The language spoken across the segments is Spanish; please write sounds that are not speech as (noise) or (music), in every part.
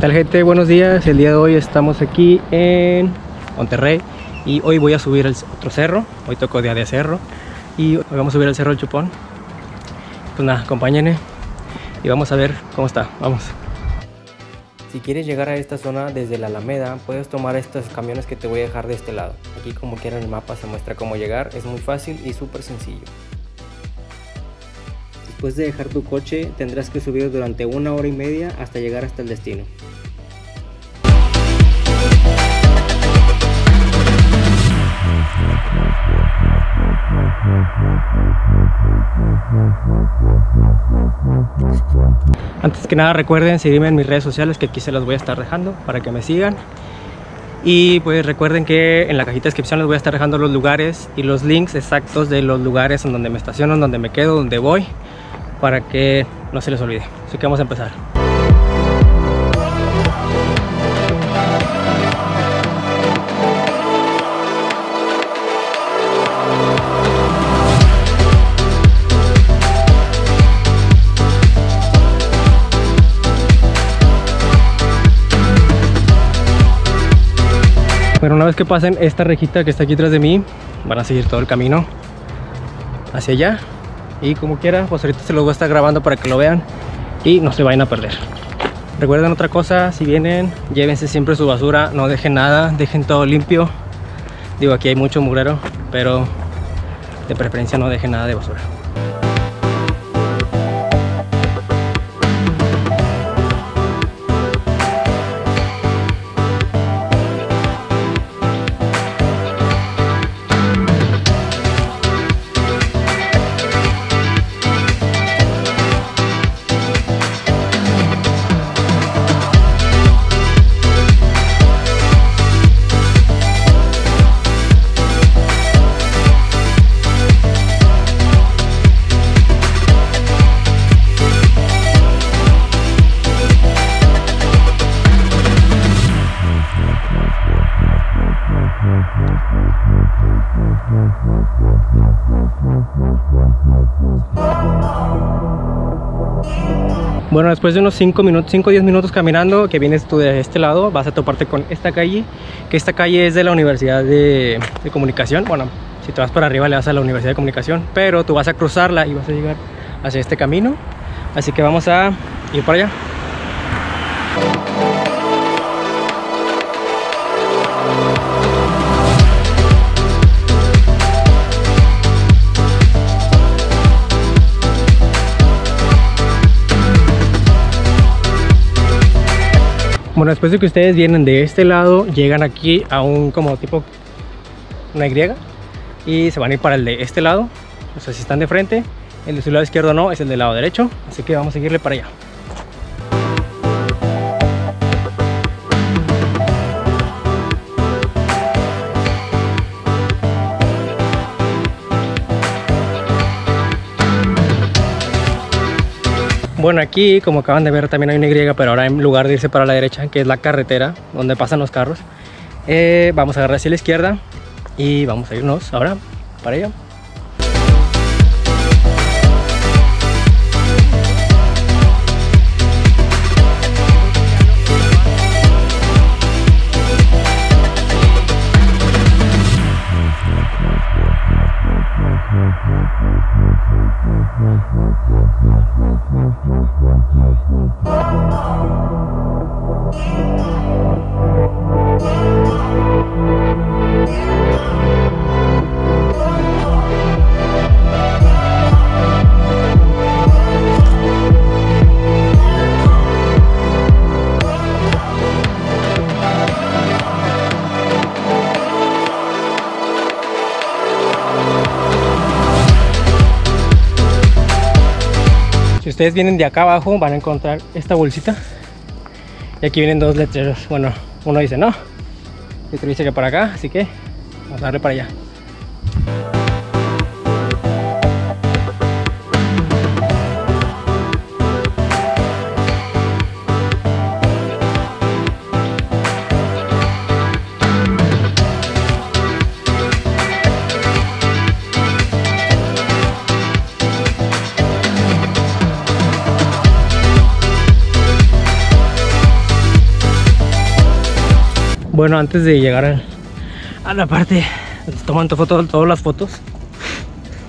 tal gente? Buenos días, el día de hoy estamos aquí en Monterrey y hoy voy a subir el otro cerro, hoy toco día de cerro y vamos a subir el cerro del Chupón pues nada, acompáñenme y vamos a ver cómo está, vamos si quieres llegar a esta zona desde la Alameda, puedes tomar estos camiones que te voy a dejar de este lado. Aquí como quiera en el mapa se muestra cómo llegar, es muy fácil y súper sencillo. Después de dejar tu coche, tendrás que subir durante una hora y media hasta llegar hasta el destino. Antes que nada recuerden seguirme en mis redes sociales que aquí se las voy a estar dejando para que me sigan. Y pues recuerden que en la cajita de descripción les voy a estar dejando los lugares y los links exactos de los lugares en donde me estaciono, donde me quedo, donde voy, para que no se les olvide. Así que vamos a empezar. Bueno, una vez que pasen esta rejita que está aquí detrás de mí, van a seguir todo el camino hacia allá. Y como quiera, pues ahorita se los voy a estar grabando para que lo vean y no se vayan a perder. Recuerden otra cosa, si vienen, llévense siempre su basura, no dejen nada, dejen todo limpio. Digo, aquí hay mucho mugrero, pero de preferencia no dejen nada de basura. Bueno, después de unos 5 minutos, 5 o 10 minutos caminando, que vienes tú de este lado, vas a toparte con esta calle, que esta calle es de la Universidad de, de Comunicación. Bueno, si te vas para arriba le vas a la Universidad de Comunicación, pero tú vas a cruzarla y vas a llegar hacia este camino. Así que vamos a ir para allá. Bueno, después de que ustedes vienen de este lado, llegan aquí a un como tipo una Y y se van a ir para el de este lado. O sea, si están de frente, el de su lado izquierdo no, es el del lado derecho. Así que vamos a seguirle para allá. Bueno, aquí como acaban de ver también hay una Y, pero ahora en lugar de irse para la derecha, que es la carretera donde pasan los carros, eh, vamos a agarrar hacia la izquierda y vamos a irnos ahora para allá. Ustedes vienen de acá abajo van a encontrar esta bolsita. Y aquí vienen dos letreros. Bueno uno dice no y otro dice que para acá así que vamos a darle para allá Bueno, antes de llegar a, la parte donde toman foto, todas las fotos,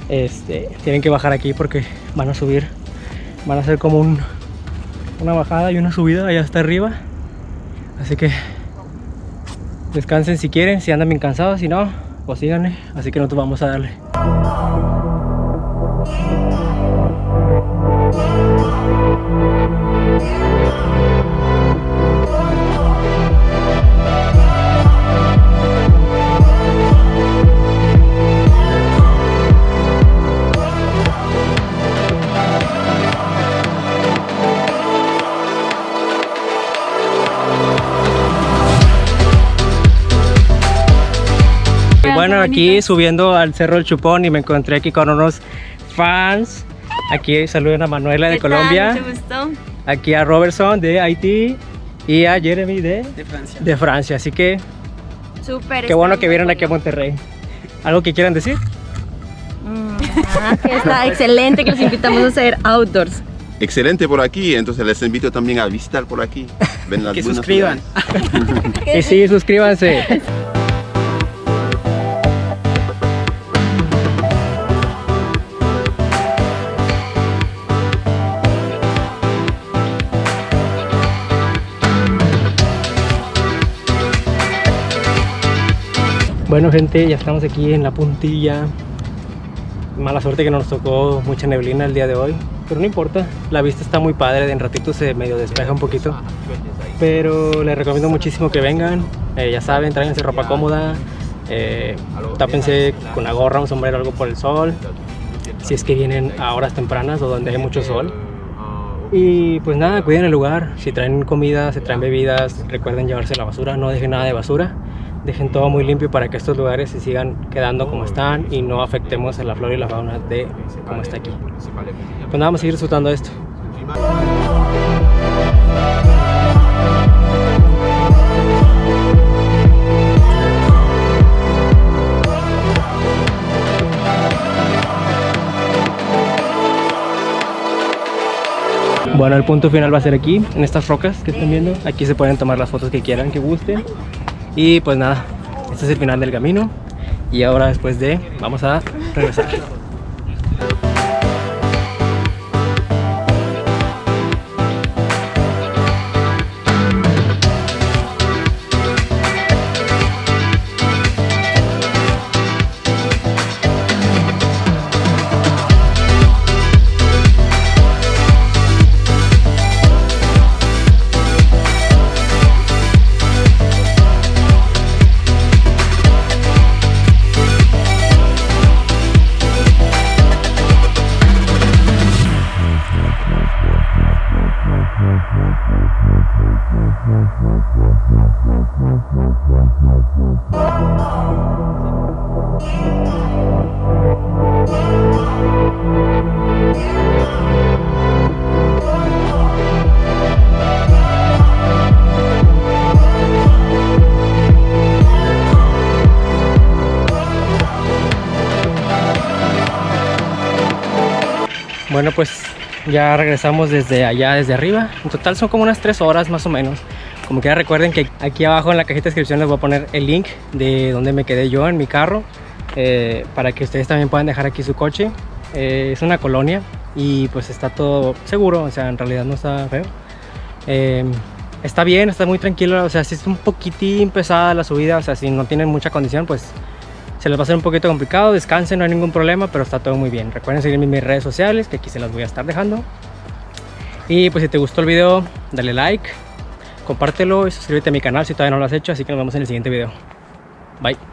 este, tienen que bajar aquí porque van a subir, van a hacer como un, una bajada y una subida allá hasta arriba. Así que descansen si quieren, si andan bien cansados, si no, pues síganle. Así que nosotros vamos a darle. Bueno, aquí subiendo al Cerro del Chupón y me encontré aquí con unos fans. Aquí saluden a Manuela de Colombia. Aquí a Robertson de Haití y a Jeremy de, Francia. de Francia. Así que Super, qué bueno que vieron aquí a Monterrey. ¿Algo que quieran decir? Mm, está excelente que los invitamos a hacer outdoors. Excelente por aquí, entonces les invito también a visitar por aquí. Ven (laughs) que suscriban. (laughs) y sí, suscríbanse. Bueno gente, ya estamos aquí en la puntilla. Mala suerte que nos tocó mucha neblina el día de hoy Pero no importa, la vista está muy padre en ratito se medio despeja un poquito. Pero les recomiendo muchísimo que vengan. Eh, Ya saben, tráiganse ropa cómoda eh, Tápense con una gorra, un sombrero, algo por el sol Si es que vienen a horas tempranas o donde hay mucho sol. Y pues nada, cuiden el lugar, si traen comida, si traen bebidas, recuerden llevarse la basura, no dejen nada de basura dejen todo muy limpio para que estos lugares se sigan quedando como están y no afectemos a la flora y la fauna de como está aquí. Pues nada, vamos a seguir disfrutando esto. Bueno, el punto final va a ser aquí, en estas rocas que están viendo. Aquí se pueden tomar las fotos que quieran, que gusten. Y pues nada, este es el final del camino. Y ahora después de, vamos a regresar. Bueno, pues ya regresamos desde allá, desde arriba. En total son como unas 3 horas más o menos. Como que ya recuerden que aquí abajo en la cajita de descripción les voy a poner el link de donde me quedé yo en mi carro. Eh, para que ustedes también puedan dejar aquí su coche. Eh, es una colonia y pues está todo seguro, o sea, en realidad no está feo. Eh, está bien, está muy tranquilo, o sea, si es un poquitín pesada la subida, o sea, si no tienen mucha condición, pues se les va a hacer un poquito complicado, descansen, no hay ningún problema, pero está todo muy bien. Recuerden seguirme en mis redes sociales, que aquí se las voy a estar dejando. Y pues si te gustó el video, dale like, compártelo y suscríbete a mi canal si todavía no lo has hecho, así que nos vemos en el siguiente video. Bye.